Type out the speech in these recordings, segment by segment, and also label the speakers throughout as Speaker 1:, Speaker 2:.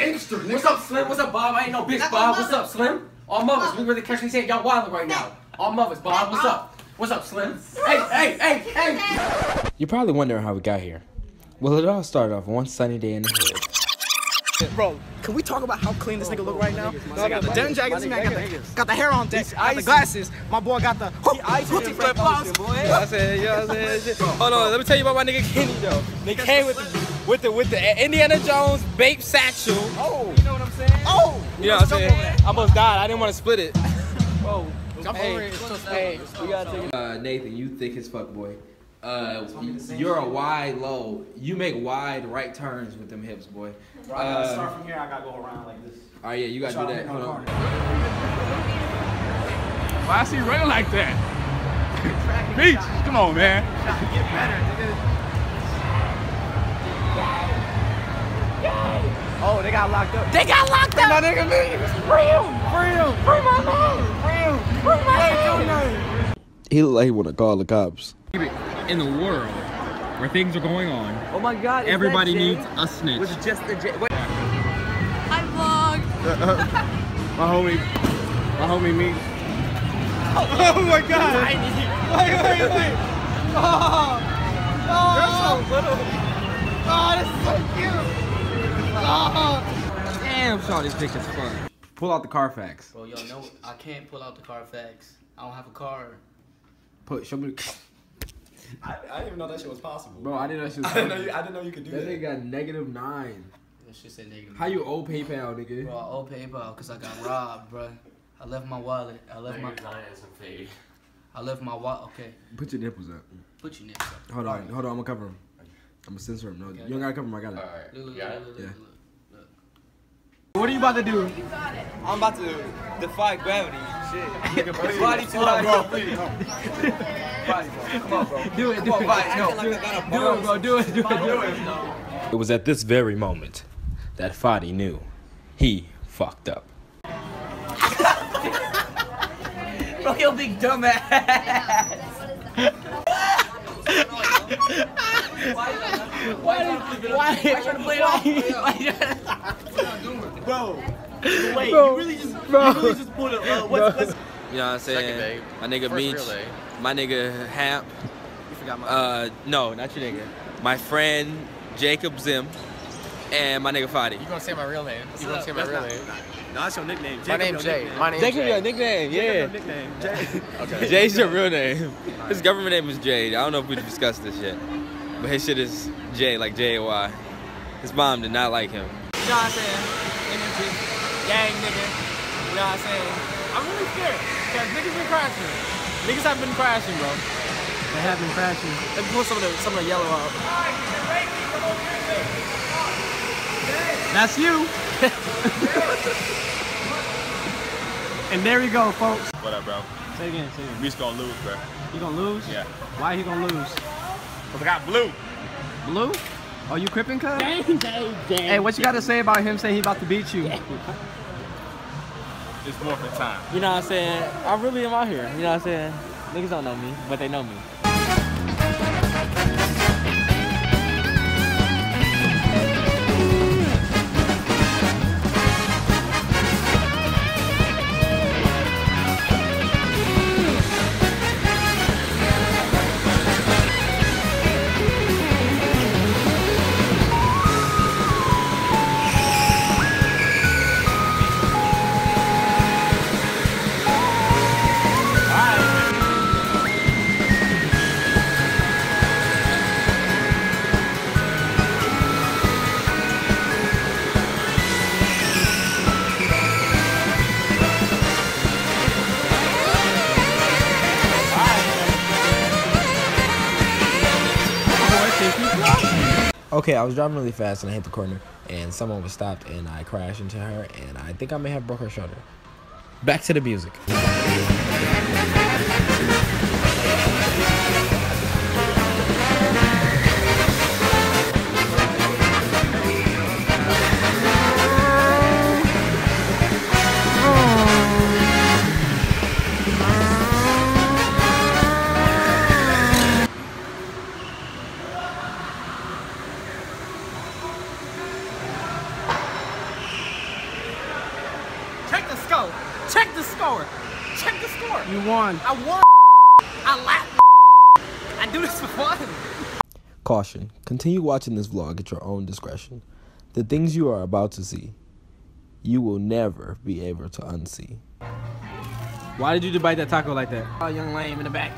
Speaker 1: gangster, nigga.
Speaker 2: What's up, Slim? What's up, Bob? I ain't no bitch, Bob. What's up, Slim? All mothers, we really catch me saying y'all wildin' right now. All mothers, Bob. What's up? What's up, Slim? Hey, hey, hey, hey!
Speaker 3: You're probably wondering how we got here. Well, it all started off one sunny day in the hood.
Speaker 4: Bro, can we talk about how clean this nigga look right now? I got the denim jacket, this man got the, got the hair on deck, got the glasses. My boy got the hoochie flip flops.
Speaker 3: You I'm saying? You know what I'm. Hold on, let me tell you about my nigga Kenny though. They came with the with the with the Indiana Jones Bape satchel.
Speaker 4: Oh,
Speaker 3: You know what I'm saying?
Speaker 4: oh.
Speaker 3: You know what I'm saying? I almost died. I didn't want to split it.
Speaker 4: Bro,
Speaker 2: Jump
Speaker 3: Hey,
Speaker 2: over it.
Speaker 3: Hey, we gotta take it. Uh, Nathan, you thick as fuck, boy. Uh, you're a wide low. You make wide right turns with them hips, boy.
Speaker 4: Bro, I gotta
Speaker 3: Uh,
Speaker 4: start from here. I gotta go around like this.
Speaker 3: All right, yeah, you gotta
Speaker 4: Try
Speaker 3: do that. Hold on.
Speaker 1: Why is he running like that? Beach, come on, man.
Speaker 4: Oh, they got locked up.
Speaker 2: They got locked up!
Speaker 4: My nigga, me. Free him. Free him. Free my man. Free him. Free my man.
Speaker 3: He look like he wanna call the cops.
Speaker 5: in the world where things are going on,
Speaker 4: Oh my God. is
Speaker 5: everybody
Speaker 4: that
Speaker 5: needs a snitch.
Speaker 4: Was it just the J? Wait.
Speaker 6: I vlog.
Speaker 4: Uh, uh, my homie. My homie me. Oh, oh my God. Wait, wait, wait. Oh. Oh. You're so oh. little. Oh, this is so cute. Oh.
Speaker 5: Damn, Shawty's thick as fuck.
Speaker 3: Pull out the Carfax.
Speaker 2: Bro, y'all know I can't pull out the Carfax. I don't have a car.
Speaker 3: Put show me.
Speaker 4: I, I didn't even know that shit was possible.
Speaker 3: Bro, I didn't know that shit was
Speaker 4: I didn't know you. I didn't know you could do
Speaker 3: That
Speaker 4: that.
Speaker 3: nigga got negative nine.
Speaker 2: That shit said negative.
Speaker 3: How you owe PayPal, nigga?
Speaker 2: Bro, I owe PayPal because I got robbed, bro. I left my wallet. I left my. I left my wallet. Okay,
Speaker 3: Put your nipples up.
Speaker 2: put your nipples up.
Speaker 3: Hold on, hold on, I'm gonna cover him. I'm gonna censor him. No, you don't gotta cover him. I got it.
Speaker 2: Look, look, look, look, look,
Speaker 3: Yeah.
Speaker 2: look, look.
Speaker 4: What are you about to do? I'm about to defy gravity. Shit. Body too high. Body, bro. Come on, bro. Do it, do it. Body. No, do it, do it, bro. Do it, do it, do it.
Speaker 3: It was at this very moment that Fadi knew he fucked up.
Speaker 2: Bro, you big dumbass. Why? Why? Why trying to play it off?
Speaker 4: Bro. Wait, you really just, you really just pulled it. Uh, what's, what's,
Speaker 3: You know what I'm saying? My nigga Beach, my nigga Hamp,
Speaker 4: you forgot my.
Speaker 3: uh, no, not your nigga. My friend Jacob Zim, and my nigga Fadi.
Speaker 2: You gonna say my real name? You gonna say my real name?
Speaker 4: No, that's your nickname.
Speaker 2: My
Speaker 4: Jacob,
Speaker 2: name's
Speaker 4: your
Speaker 2: Jay.
Speaker 4: nickname.
Speaker 2: My name's
Speaker 3: Jacob, your
Speaker 2: Jay.
Speaker 3: nickname,
Speaker 4: Jacob,
Speaker 3: yeah.
Speaker 4: your nickname. Jay. Okay.
Speaker 3: Jay's your real name. His government name is Jade. I don't know if we discussed this yet, but his shit is J, like J A Y. His mom did not like him.
Speaker 4: You know what I'm saying? Energy. Gang nigga. You know what I'm saying? I'm really scared. Because niggas been crashing. Niggas have been crashing, bro. They have been crashing. Let me pull some of the some of the yellow out. That's you. and there you go, folks.
Speaker 1: What up, bro?
Speaker 4: Say again, say again.
Speaker 1: We just gonna lose, bro.
Speaker 4: You gonna lose?
Speaker 1: Yeah.
Speaker 4: Why he gonna lose?
Speaker 1: Cause I got blue.
Speaker 4: Blue? Are you crippin' cuz? Hey, what you gotta say about him saying he about to beat you?
Speaker 1: It's more for time.
Speaker 3: You know what I'm saying? I really am out here. You know what I'm saying? Niggas don't know me, but they know me. Okay, I was driving really fast and I hit the corner and someone was stopped and I crashed into her and I think I may have broke her shoulder. Back to the music.
Speaker 7: Caution. Continue watching this vlog at your own discretion. The things you are about to see, you will never be able to unsee.
Speaker 3: Why did you bite that taco like that? Oh, young lame in the back.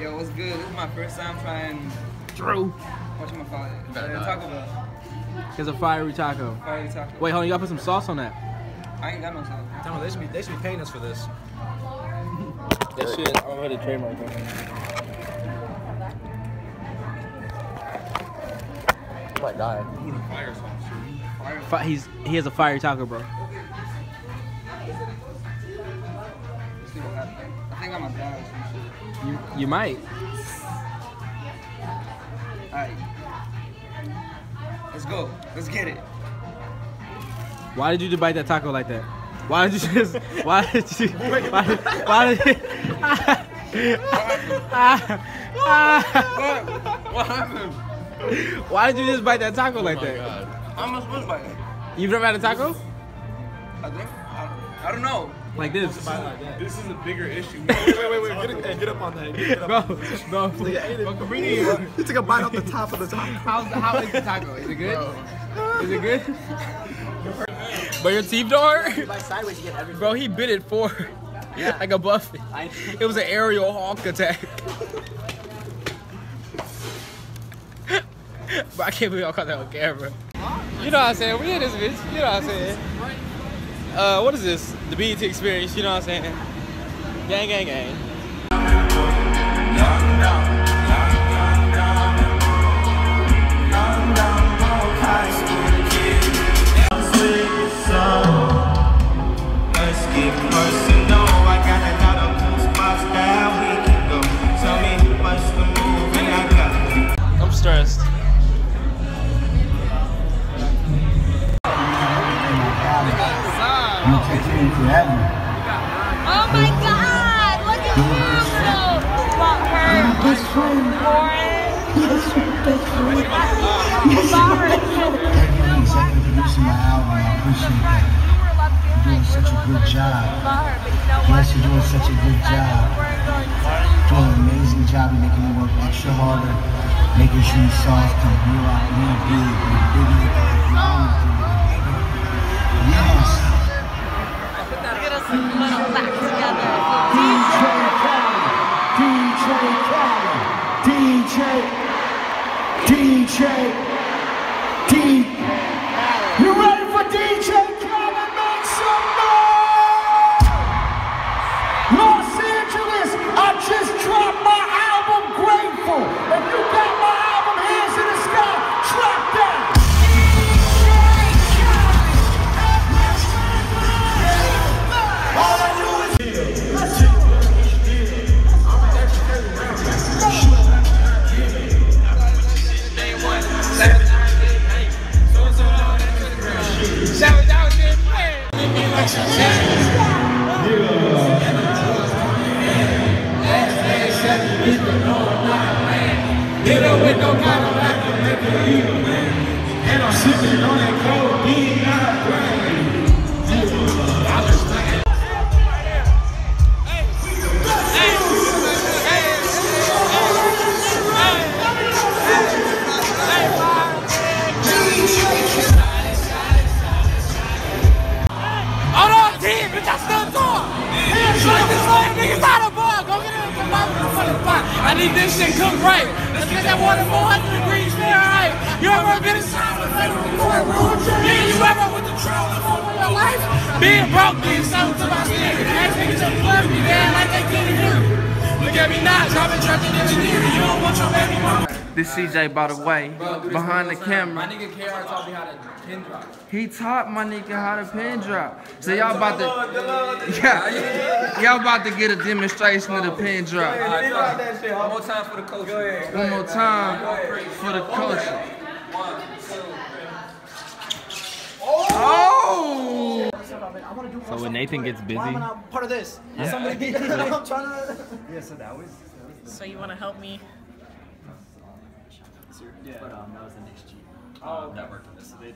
Speaker 8: Yo, what's good? This is my first time trying
Speaker 3: Drew.
Speaker 8: watching my father. Uh, Taco Bell.
Speaker 3: Here's a fiery taco.
Speaker 8: Fire taco.
Speaker 3: Wait, hold on. You gotta put some sauce on that.
Speaker 8: I ain't got no sauce.
Speaker 4: Tell me, they should be, they should be paying us for this.
Speaker 3: That shit, I'm ready to trademark
Speaker 4: Might die.
Speaker 3: Fi- he's he has a fiery taco, bro.
Speaker 8: This nigga got- I think I'm a dad or some shit.
Speaker 3: You you might.
Speaker 8: Alright. Let's go. Let's get it.
Speaker 3: Why did you bite that taco like that? Why did you just? Why did you? Why, why did?
Speaker 8: What? What happened?
Speaker 3: Why did you just bite that taco like oh
Speaker 8: that? I'm I supposed to bite it?
Speaker 3: You've never had a taco?
Speaker 8: I think. I, I don't know.
Speaker 3: Like this,
Speaker 9: This is a bigger issue. Wait, wait, wait, wait. Get, it, get up on that. Get
Speaker 3: bro, bro. bro comedian.
Speaker 9: You took a bite off the top of the top.
Speaker 3: How's how is the taco? Is it good? Is it good? But your teeth door? Bro, he bit it for yeah. like a buffet. It was an aerial hawk attack. But I can't believe y'all caught that on camera. You know what I'm saying? We in this bitch. You know what I'm saying? Uh, what is this? The BET experience. You know what I'm saying? Gang, gang, gang.
Speaker 10: These songs come real out, real big, real bigger. Yes.
Speaker 11: Get us a little back together.
Speaker 10: DJ Khaled, DJ Khaled, DJ, DJ, D. You
Speaker 4: Look at me now, dropping truck and engineer. You don't want your baby mama.
Speaker 8: This CJ, by the way, behind the camera.
Speaker 12: My nigga KR taught me how to pin drop.
Speaker 8: He taught my nigga how to pin drop. So y'all about to, yeah, y'all about to get a demonstration of the pin drop.
Speaker 12: One more time for the coach.
Speaker 8: One more time for the culture. Oh!
Speaker 3: So when Nathan gets busy, part of this. Somebody, I'm trying to. Yeah, so that was.
Speaker 11: So you want to help me?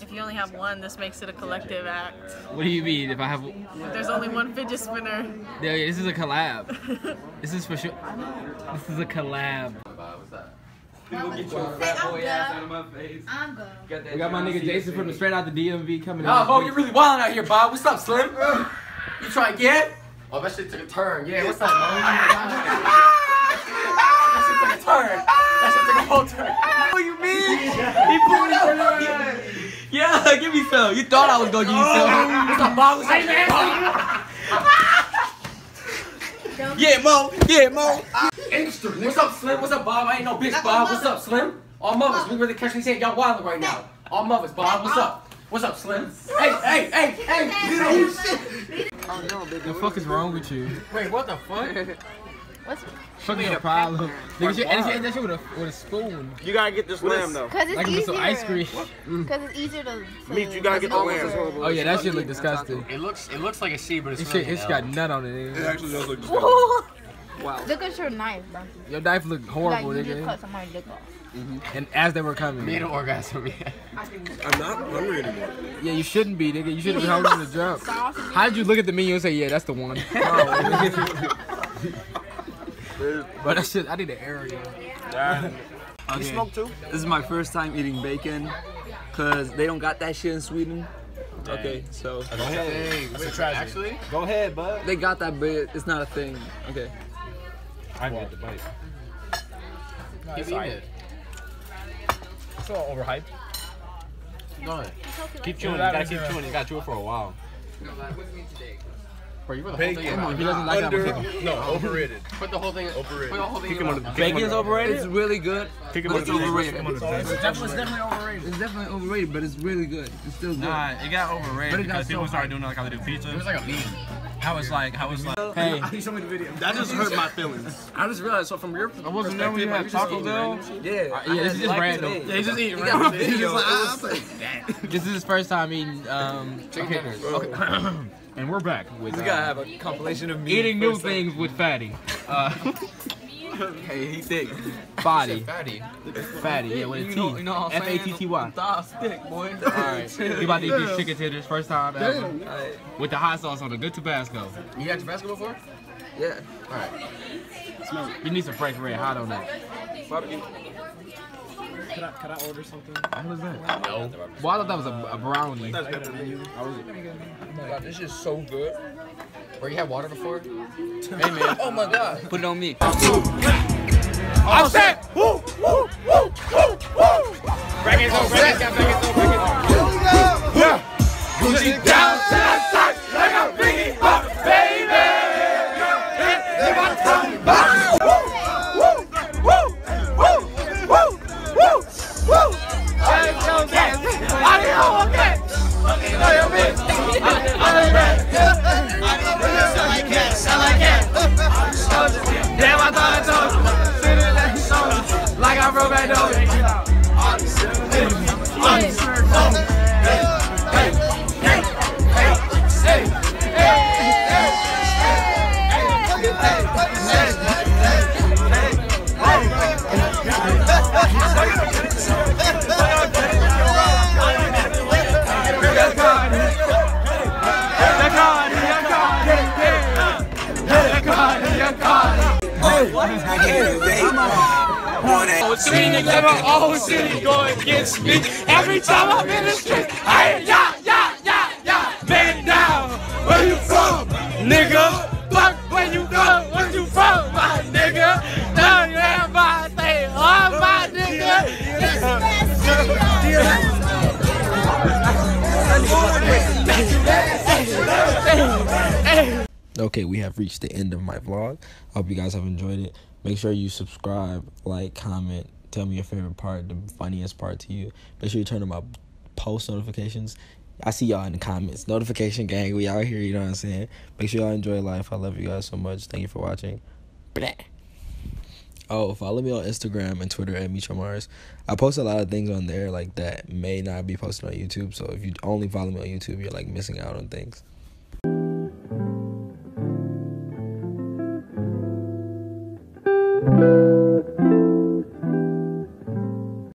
Speaker 13: If you only have one, this makes it a collective act.
Speaker 3: What do you mean? If I have,
Speaker 13: If there's only one fidget spinner.
Speaker 3: yeah, yeah, this is a collab. This is for sure. This is a collab.
Speaker 11: I'm good.
Speaker 3: We got my nigga Jason from straight out the DMV coming
Speaker 12: Nah,
Speaker 3: in.
Speaker 12: Bo, you're really wilding out here, Bob. What's up, Slim? You try again? Oh, that shit took a turn. Yeah, what's up, Mo? that shit took a turn. That shit took a whole turn.
Speaker 3: What you mean? He pulled out. Yeah, give me some. You thought I was gonna give you some.
Speaker 12: What's up, Bob? What's up, Bob?
Speaker 3: Yeah, Mo. Yeah, Mo.
Speaker 12: What's up, Slim? What's up, Bob? I ain't no bitch, Bob. What's up, Slim? All mothers, we really catch me saying y'all wildin' right now. All mothers, Bob. What's up? What's up, Slim? Hey, hey, hey, hey!
Speaker 3: Oh no, What the fuck is wrong with you?
Speaker 12: Wait, what the fuck?
Speaker 11: What's
Speaker 3: Fuck is your problem? Nigga, she, and she ate that shit with a with a spoon.
Speaker 4: You gotta get this lamb though.
Speaker 11: Cause it's
Speaker 3: Like with
Speaker 11: easier.
Speaker 3: some ice cream. Mm.
Speaker 11: Cause it's easier to. to
Speaker 4: Meat, you gotta get the lamb.
Speaker 3: Oh yeah, that shit look disgusting.
Speaker 12: It looks, it looks like a C, but it's
Speaker 3: This
Speaker 12: really
Speaker 3: shit, it's
Speaker 12: an
Speaker 3: got nut on it.
Speaker 9: It actually does look disgusting.
Speaker 11: Look at your knife, bro.
Speaker 3: Your knife look
Speaker 11: Like
Speaker 3: horrible,
Speaker 11: you just cut somebody's dick off. Mm-hmm.
Speaker 3: And as they were coming,
Speaker 12: Made an orgasm, yeah.
Speaker 4: I'm not hungry anymore.
Speaker 3: yeah, you shouldn't be, nigga. You should have been hungry from the jump. How did you look at the menu and say, yeah, that's the one? but I shit, I need an area.
Speaker 4: You smoke too?
Speaker 5: This is my first time eating bacon, cause they don't got that shit in Sweden. Okay, so
Speaker 4: Go ahead.
Speaker 12: That's a tragedy. Actually,
Speaker 4: Go ahead, bud.
Speaker 5: they got that, but it's not a thing. Okay.
Speaker 4: I get the bite.
Speaker 12: keep eating it.
Speaker 4: It's all overhyped.
Speaker 12: Go ahead.
Speaker 4: Keep chewing. You gotta keep chewing. You gotta chew it for a while.
Speaker 12: Bro, you put the whole thing in.
Speaker 3: Come on, he doesn't like that
Speaker 4: Under,
Speaker 3: one.
Speaker 4: no, overrated.
Speaker 12: Put the whole thing in.
Speaker 4: Overrated.
Speaker 12: Put the whole thing
Speaker 4: Kick
Speaker 12: in.
Speaker 4: him
Speaker 12: your
Speaker 4: under.
Speaker 12: mouth.
Speaker 4: kick him
Speaker 5: Bacon's overrated. It's really good.
Speaker 4: Kick him
Speaker 5: but it's
Speaker 4: the
Speaker 5: overrated.
Speaker 4: Kick him under.
Speaker 5: It's definitely overrated. It's definitely overrated, but it's really good. It's still good.
Speaker 14: Nah, it got overrated
Speaker 5: But
Speaker 14: overrated
Speaker 5: it got
Speaker 14: because people
Speaker 5: so
Speaker 14: started doing it like how they do pizza.
Speaker 12: It was like a meme.
Speaker 14: How was like, how was like.
Speaker 3: Hey,
Speaker 4: That just hurt my feelings.
Speaker 5: I just realized. So from your
Speaker 3: I wasn't there when you had Taco Bell.
Speaker 5: yeah,
Speaker 3: Yeah, this is just random.
Speaker 5: Yeah, he's just eating.
Speaker 4: He got a video. It was like,
Speaker 3: This is his first time eating um, chicken dinners. and we're back with
Speaker 5: We
Speaker 3: uh,
Speaker 5: gotta have a compilation of me.
Speaker 3: eating new things with Fatty. Uh,
Speaker 5: Hey, he thick.
Speaker 3: body,
Speaker 12: Fatty.
Speaker 3: Fatty, yeah, with a
Speaker 5: You
Speaker 3: T.
Speaker 5: know, you know what I'm saying?
Speaker 3: A T T Y.
Speaker 5: Thighs thick, boy.
Speaker 3: All right, we about to eat these chicken tenders first time ever
Speaker 5: Alright.
Speaker 3: with the hot sauce on the good Tabasco.
Speaker 12: You had Tabasco before?
Speaker 5: Yeah. All right.
Speaker 3: You need some fresh red hot on that.
Speaker 5: Barbecue.
Speaker 4: Can I, can I order something?
Speaker 3: What was that? No. Well, I thought that was a, a brownie.
Speaker 5: Oh my god, this is so good.
Speaker 12: Where you had water before?
Speaker 5: Hey man. Oh my god. Put it on me.
Speaker 3: I'm set. Woo, woo, woo, woo, woo. Break it up, break it up, break it up, break it. Yeah. Gucci Oh, city nigga, oh, city going against me. Every time I'm in the street, I hear ya, ya, ya, ya, down. Where you from, nigga? Fuck where you from, where you from, my nigga? Down here, my thing, oh, my nigga. Okay, we have reached the end of my vlog. I hope you guys have enjoyed it. Make sure you subscribe, like, comment, tell me your favorite part, the funniest part to you. Make sure you turn on my post notifications. I see y'all in the comments. Notification gang, we out here, you know what I'm saying? Make sure y'all enjoy life. I love you guys so much. Thank you for watching. Blah. Oh, follow me on Instagram and Twitter at MeechOnMars. I post a lot of things on there like that may not be posted on YouTube. So if you only follow me on YouTube, you're like missing out on things.